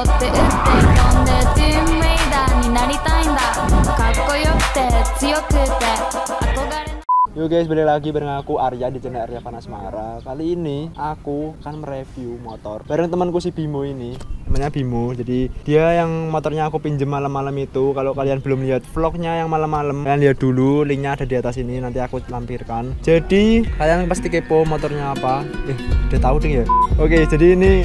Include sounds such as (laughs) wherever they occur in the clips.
って打って飛んでトゥーンメイダーになりたいんだかっこよくて強くて憧れの Yo guys, balik lagi bareng aku Arya di channel Arya Panasmara. Kali ini aku akan mereview motor bareng temanku si Bimo ini. Namanya Bimo. Jadi dia yang motornya aku pinjem malam-malam itu. Kalau kalian belum lihat vlognya yang malam-malam, kalian lihat dulu. Linknya ada di atas ini. Nanti aku lampirkan. Jadi kalian pasti kepo motornya apa? Eh, udah tahu ding ya. Oke, jadi ini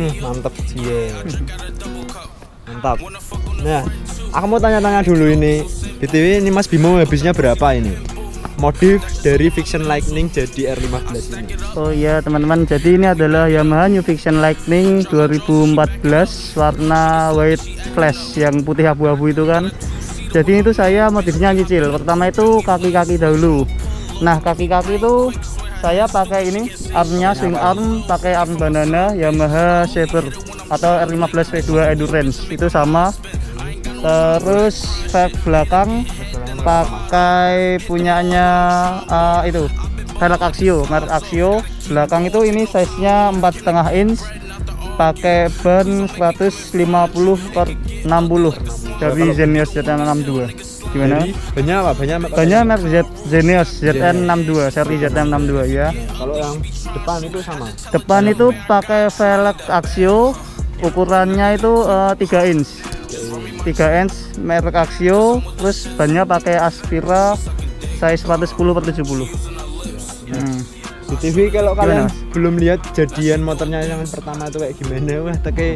Hmm, mantep sih. Mantap. Nah, aku mau tanya-tanya dulu ini. BTW ini Mas Bimo habisnya berapa ini? Modif dari Fiction Lightning jadi R15 ini. Oh iya teman-teman, jadi ini adalah Yamaha New Fiction Lightning 2014 warna white flash yang putih abu-abu itu kan. Jadi itu saya modifnya nyicil. Pertama itu kaki-kaki dahulu. Nah kaki-kaki itu saya pakai ini armnya swing arm, pakai arm banana Yamaha Saber atau R15 V2 Endurance. Itu sama. Terus velg belakang pakai punyanya uh, itu velg Axio merek Axio. Belakang itu ini size nya 4,5 inch pakai ban 150 per 60 dari Xenios ZN62 gimana? Jadi banyak apa? Banyak banyak merek Z Xenios ZN62 seri ZN62 ya Kalau yang depan itu sama. depan itu pakai velg Axio ukurannya itu uh, 3 inch 3 inch merek Axio terus bannya pakai Aspira size 110 per 70 hmm. Di TV kalau kalian Gimana? belum lihat jadian motornya yang pertama itu kayak gimana, wah teke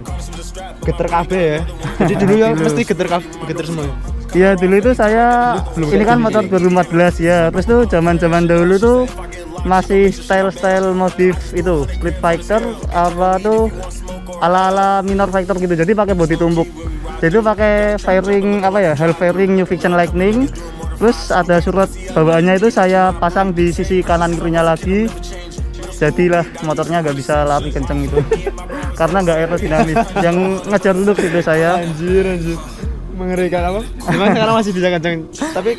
geter kabeh ya. Jadi dulu (laughs) ya mesti geter geter semua. Ya dulu itu saya Belum ini kan motor 2014 ya. Terus tuh zaman zaman dahulu tuh masih style-style modif itu Street Fighter apa tuh ala-ala minor fighter gitu. Jadi pakai bodi tumbuk. Jadi itu pakai fairing apa ya hell fairing new fiction lightning. Terus ada surat bawaannya itu saya pasang di sisi kanan kirinya lagi. Jadilah motornya nggak bisa lari kenceng gitu. (laughs) Karena nggak aerodinamis. Yang ngejar look itu saya. Anjir, anjir. Mengerikan apa? Gimana sekarang masih bisa kenceng? Tapi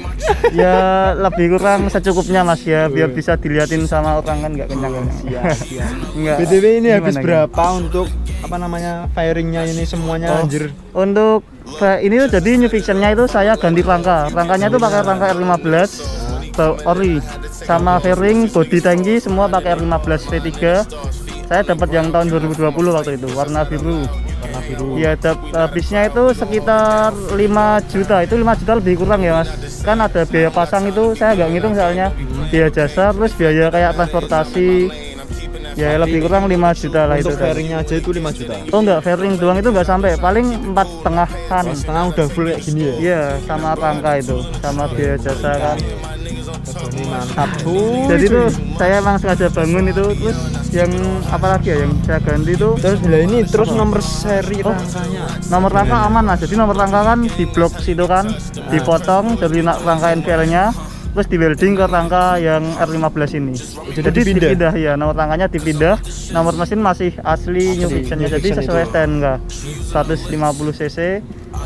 ya lebih kurang secukupnya mas ya biar bisa diliatin sama orang kan nggak kencang siap, siap. Enggak. BTW ini habis berapa untuk apa namanya firingnya ini semuanya Oh, anjir untuk ini tuh jadi new fictionnya itu saya ganti rangka rangkanya itu pakai rangka R15 bau- ori sama fairing body tangki semua pakai R15 V3 saya dapat yang tahun 2020 waktu itu warna biru ya habisnya itu sekitar 5 juta. Itu 5 juta lebih kurang ya mas. Kan ada biaya pasang itu saya nggak ngitung soalnya. Biaya jasa terus biaya kayak transportasi. Ya lebih kurang 5 juta lah itu untuk fairingnya aja itu 5 juta? Oh enggak, fairing doang itu enggak sampai, paling empat tengahan. setengah udah full kayak gini ya? Iya, sama rangka itu, sama biaya jasa kan. mantap. Jadi tuh saya emang sengaja bangun itu, terus yang apa lagi ya, yang saya ganti itu terus bila ini terus nomor seri Oh. rangkanya nomor rangka aman mas. Jadi nomor rangka kan di blok situ kan, dipotong dari rangka NVL-nya, terus di welding ke rangka yang R15 ini. Jadi dipindah? ya, nomor rangkanya dipindah, nomor mesin masih asli, new fiction new jadi sesuai itu. STNK 150 cc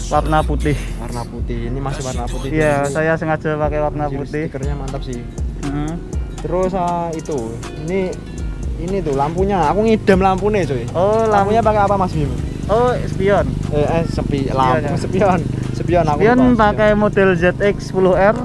warna putih. warna putih ini masih warna putih Iya, dulu. saya sengaja pakai warna putih. stikernya mantap sih Hmm. Terus ah, itu ini ini tuh lampunya aku ngidam lampunya cuy Oh, lampunya lampunya pakai apa mas Bim Oh, spion. eh, eh sepi lampu iya. spion spion aku Spion pakai model ZX 10R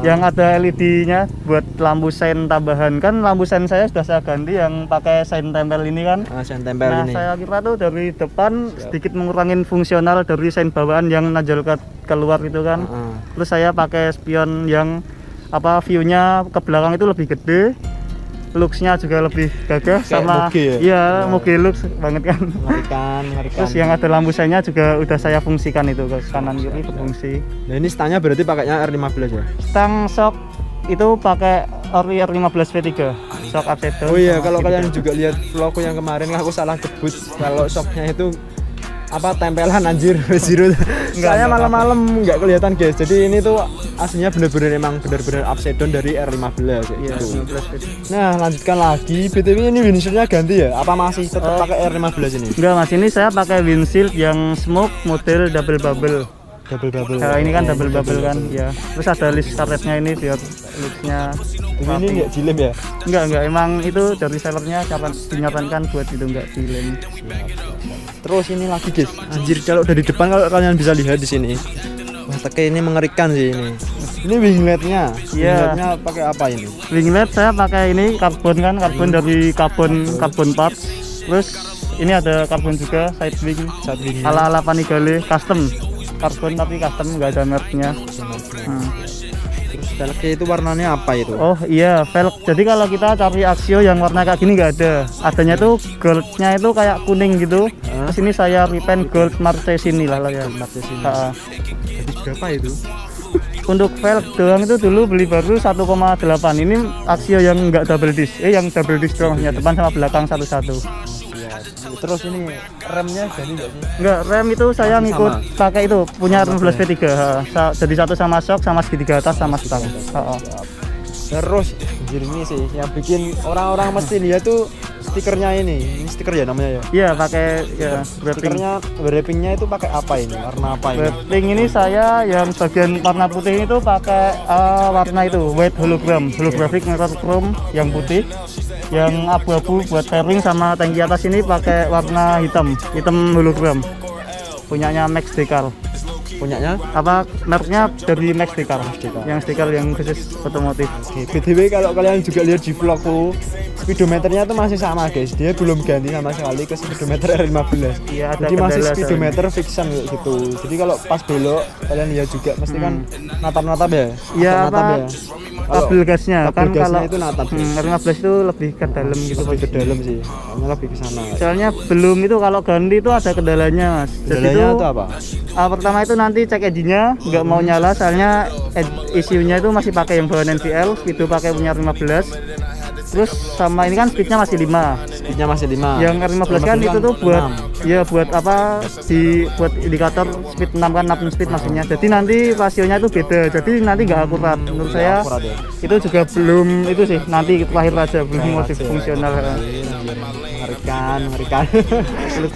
yang ada LED-nya buat lampu sein tambahan. Kan lampu sein saya sudah saya ganti yang pakai sein tempel ini kan. ah, saya tempel nah, ini saya kira tuh dari depan sedikit mengurangin fungsional dari sein bawaan yang najal ke keluar itu kan. Ah. Terus saya pakai spion yang apa view-nya ke belakang itu lebih gede. Looks-nya juga lebih gagah Kayak sama moge ya? iya, Ya. moge looks banget kan. mengerikan (laughs) mengerikan Terus yang ada lampu seinnya juga udah saya fungsikan itu ke kanan kiri berfungsi. nah ini stangnya berarti pakainya R15 ya Stang shock itu pakai Ori R15 V3 shock upside down oh iya kalau kalian juga lihat vlogku yang kemarin aku salah debut kalau shocknya itu apa tempelan anjir (laughs) zero saya malam-malam nggak kelihatan guys jadi ini tuh aslinya bener-bener emang bener-bener upside down dari R15 kayak Iya, gitu. 15 feet. nah lanjutkan lagi BTW ini windshield-nya ganti ya apa masih tetap Oh. pakai R15 ini Enggak mas, ini saya pakai windshield yang smoke model double bubble. Double double Nah, ini kan double bubble kan, ya. Terus ada list karetnya ini biar listnya. Tapi ini nggak jilem ya Enggak enggak, emang itu dari sellernya kapan dinyarankan buat itu enggak dilem. terus ini lagi guys anjir kalau dari depan kalau kalian bisa lihat di sini wah teke ini mengerikan sih ini ini wingletnya Iya. wingletnya pakai apa ini Winglet saya pakai ini karbon kan, karbon dari karbon karbon parts. Terus ini ada karbon juga side wing saat wingnya ala ala Panigale custom. Karbon tapi custom enggak ada mereknya. Hmm. terus velgnya itu warnanya apa itu Oh iya, velg. Jadi kalau kita cari Axio yang warna kayak gini nggak ada. Adanya tuh goldnya itu kayak kuning gitu. Terus ini saya repaint gold martesini lah lah ya. Martesini. Jadi berapa itu Untuk velg doang itu dulu beli baru 1,8. Ini Axio yang nggak double disc. Eh yang double disc doang, depan sama belakang satu-satu. Terus ini remnya jadi nggak sih Enggak, rem itu saya Masih ngikut sama? pakai itu punya 15 V3. ha. Sa- Jadi satu sama shock sama segitiga atas sama stang. Ha-ha. terus anjir ini sih yang bikin orang-orang mesti lihat tuh stikernya ini ini stiker ya namanya ya Iya, pakai ya wrapping. stikernya wrappingnya itu pakai apa ini warna apa ini Wrapping ini saya yang bagian warna putih itu pakai eh, warna itu white hologram, holographic mirror chrome yang putih. Yang abu-abu buat pairing sama tangki atas ini pakai warna hitam, hitam hologram. Punyanya Max Decal. punyanya Apa mereknya dari Max Decal. Yang stiker yang khusus otomotif. Oke, BTW kalau kalian juga lihat di vlogku speedometernya tuh masih sama guys dia belum ganti sama sekali ke speedometer R15 Iya, ada jadi masih speedometer fiction kayak gitu jadi kalau pas belok kalian lihat juga mesti kan natap-natap ya Hmm. Iya, natap apa? ya Kabel gasnya kabel kan gasnya kalau itu natap ya. hmm, R15 itu lebih ke dalam gitu. lebih ke dalam sih Soalnya lebih ke sana Soalnya belum itu kalau ganti itu ada kendalanya mas. kendalanya itu apa Ah, pertama itu nanti cek engine-nya nggak mau nyala soalnya ECU-nya itu masih pakai yang bawaan NVL, speedo pakai punya 15. Terus sama ini kan speednya masih 5. Speednya masih 5 Yang R15 kan itu tuh buat ya buat apa di buat indikator speed 6 kan 6 speed maksudnya. Jadi nanti rasionya itu beda. Jadi nanti nggak akurat. Menurut saya akurat ya. itu juga belum itu sih nanti terakhir aja belum aja. fungsional. mengerikan mengerikan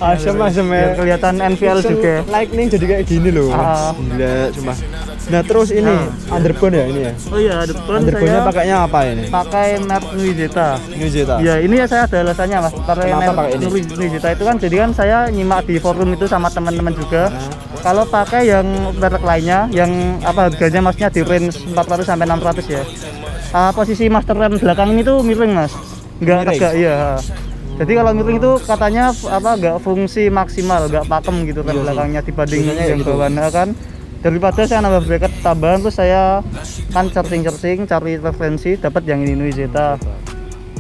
asem asem ya kelihatan NVL juga. lightning jadi kayak gini loh Ah. gila sumpah nah terus ini Ah. underbone ya ini ya Oh iya, underbone nya saya pakainya apa ini pakai merek Nui Zeta. New Zeta Ya ini ya saya ada alasannya mas. Pakai Kenapa merek pakai ini? Nui Zeta itu kan jadi kan saya nyimak di forum itu sama teman-teman juga. Kalau pakai yang merek lainnya, yang apa harganya maksudnya di range 400 sampai 600 ya. Ah, posisi master rem belakang ini tuh miring mas, nggak Miring? tegak iya. Jadi kalau miring itu katanya apa nggak fungsi maksimal, nggak pakem gitu rem Iya belakangnya dibanding yang gitu. bawahnya kan. Daripada saya nambah bracket tambahan terus saya kan searching-searching cari referensi dapat yang ini Nui Zeta.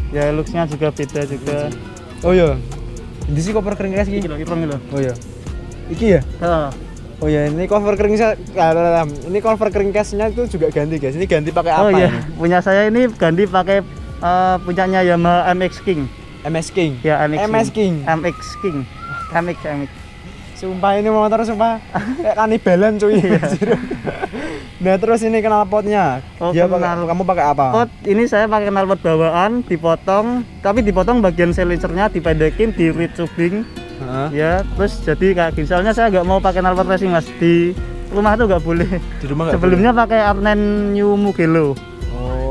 Ya looksnya juga beda juga. oh iya ini sih cover kering guys lho. oh iya iki ya oh iya ini cover kering saya ini cover kering case-nya itu juga ganti guys ini ganti pakai apa Oh iya, ini punya saya ini ganti pakai eh, punyanya Yamaha MX King. MS King Ya MX MS King MX King. MX MX. Sumpah ini motor sumpah kayak kanibalan cuy. (laughs) Nah terus ini knalpotnya. Oh, Dia pakai knal- kamu pakai apa? Pot ini saya pakai knalpot bawaan, dipotong, tapi dipotong bagian silencernya dipendekin, di reed tubing. Heeh. Ya, terus jadi kayak gini. Soalnya saya nggak mau pakai knalpot racing mas di rumah tuh nggak boleh. Di rumah Sebelumnya pakai Arnen New Mugello.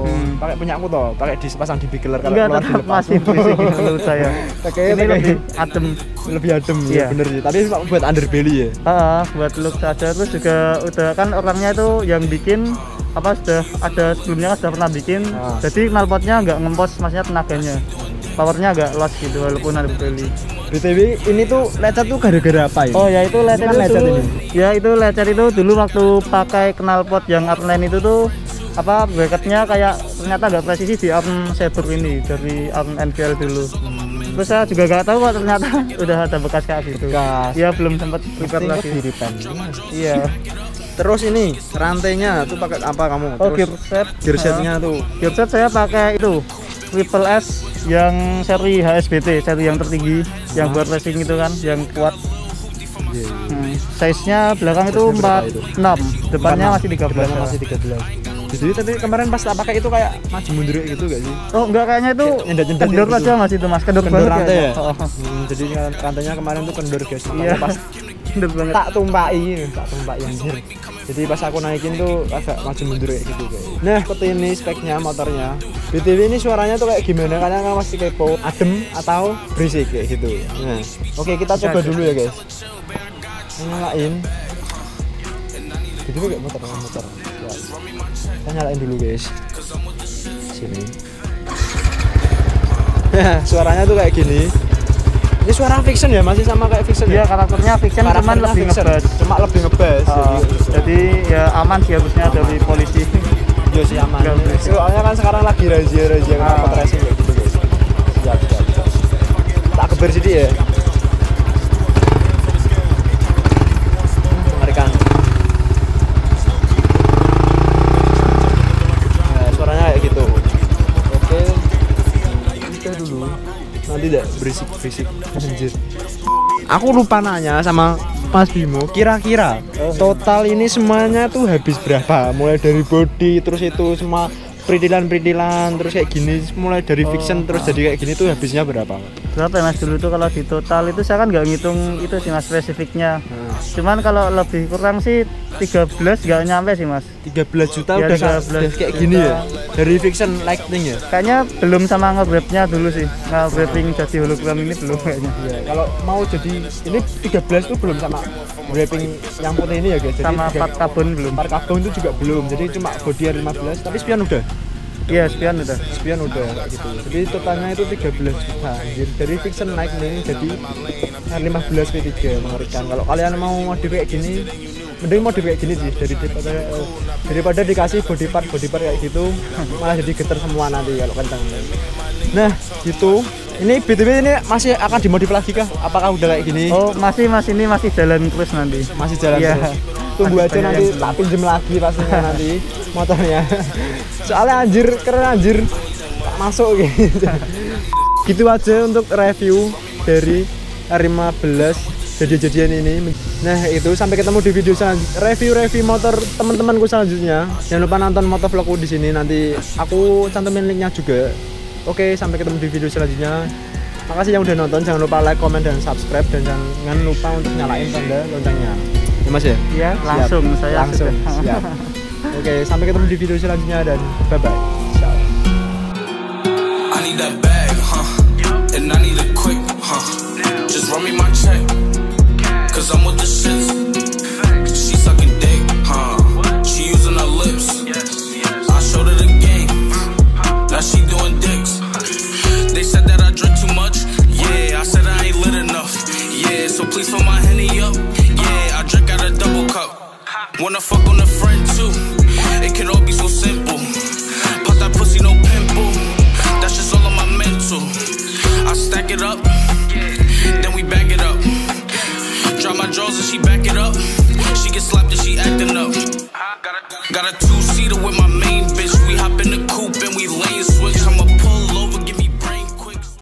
Hmm. pakai punya aku toh, pakai dipasang di bigler kalau Enggak keluar tetap masih berisik menurut saya. (laughs) Pakai Ini lebih adem. lebih adem ya Iya. bener sih. Tapi buat underbelly ya. Ah, buat look saja terus juga udah kan orangnya itu yang bikin apa sudah ada sebelumnya kan sudah pernah bikin Ah. jadi knalpotnya nggak ngempos maksudnya tenaganya powernya agak lost gitu walaupun ada beli BTW ini tuh lecet tuh gara-gara apa ya? oh ya itu lecet kan itu lecet ini. ya itu lecet itu dulu waktu pakai knalpot yang armline itu tuh apa bracketnya kayak ternyata nggak presisi di arm saber ini dari arm NVL dulu Hmm. terus saya juga nggak tahu kok ternyata (laughs) udah ada bekas kayak gitu Bekas. ya belum sempat prepare Pasti lagi di repaint. iya Terus ini rantainya tuh pakai apa kamu? oh Terus gear set gear setnya tuh. Gearset saya pakai itu Triple S yang seri HSBT, seri yang tertinggi, yang buat racing itu kan, yang kuat. Iya, iya. Hmm, size-nya belakang itu Size-nya berapa itu? 46, depannya masih 13. Depannya masih 13. Jadi tapi kemarin pas tak pakai itu kayak maju mundur gitu gak sih? Oh, enggak kayaknya itu Nyendat-nyendat kendor gitu. aja Mas itu Mas, kendor, Kendor rantai ya? Oh, Hmm, jadi rantainya kemarin tuh kendor guys. Iya. Pas (laughs) kendor banget. tak tumpai, tak tumpai anjir. Jadi pas aku naikin tuh agak maju mundur kayak gitu guys. Nah, seperti ini speknya motornya. BTW ini suaranya tuh kayak gimana? Karena kan masih kepo, adem atau berisik kayak gitu. Nah, oke kita coba dulu ya guys. Nyalain. BTW kayak motor, motor. Ya. Kita nyalain dulu guys. Sini. Ya, (laughs) suaranya tuh kayak gini. Ini suara fiction ya, masih sama kayak fiction Iya, ya? karakternya fiction cuman Karakternya lebih fiction, ngebas. Cuma lebih ngebas. Oh, jadi ya aman sih harusnya dari polisi. Yo sih aman. Berisik. Soalnya kan sekarang lagi razia razia Ah. kenapa tracing gitu guys. Siap siap. Tak keber sedikit ya. Mengerikan. Nah, suaranya kayak gitu. Oke. Kita dulu. Nanti deh berisik berisik. Anjir. Aku lupa nanya sama Mas Bimo, kira-kira total ini semuanya tuh habis berapa? Mulai dari body terus itu semua peridilan-peridilan terus kayak gini mulai dari fiction terus jadi kayak gini tuh habisnya berapa? Berapa ya Mas dulu tuh kalau di total itu saya kan nggak ngitung itu sih Mas spesifiknya. Nah, Cuman kalau lebih kurang sih 13 nggak nyampe sih Mas. 13 juta Ya, udah, sa- 13 udah kayak juta. gini ya dari fiction lightning ya. Kayaknya belum sama nge-wrapnya dulu sih. Nge-wrapping jadi hologram ini belum kayaknya. Ya, kalau mau jadi ini 13 tuh belum sama wrapping yang putih ini ya guys. Jadi Sama part karbon belum. part karbon itu juga belum. Jadi cuma body R15 tapi spion udah. Iya, spion udah. Spion udah gitu. Jadi totalnya itu 13 juta. Anjir. Dari fiction lightning jadi R15 V3 mengerikan. Kalau kalian mau modif kayak gini mending modif kayak gini sih dari daripada eh, daripada dikasih body part body part kayak gitu (laughs) malah jadi geter semua nanti kalau kencang nah gitu. Ini btw ini masih akan dimodif lagi kah? Apakah udah kayak gini? Oh, masih Mas. Ini masih jalan terus nanti. masih jalan Iya. terus. Tunggu Masih aja nanti tak pinjem lagi pastinya nanti motornya. (laughs) Soalnya anjir keren anjir. Tak masuk gitu. (laughs) Gitu aja untuk review dari R15 jadi-jadian ini. Nah itu sampai ketemu di video selanjutnya review-review motor teman-temanku selanjutnya. Jangan lupa nonton motovlogku di sini. Nanti aku cantumin linknya juga. Oke sampai ketemu di video selanjutnya. Makasih yang udah nonton. Jangan lupa like comment dan subscribe. Dan jangan lupa untuk nyalain tanda loncengnya. Ya mas ya? Iya, Siap. langsung. Saya langsung. Sudah. siap. (laughs) Oke sampai ketemu di video selanjutnya dan bye bye Ciao. I need that bag, huh? And I need it quick, huh? Just run me my check. Cause I'm with the shits. She sucking dick, huh? She using her lips. I showed her the game. Now she doing dicks. They said that I drink too much. Yeah, I said I ain't lit enough. Yeah, so please fill my henny up. Yeah, I drink out a double cup. Wanna fuck on a friend too. And she back it up. She get slapped and she acting up.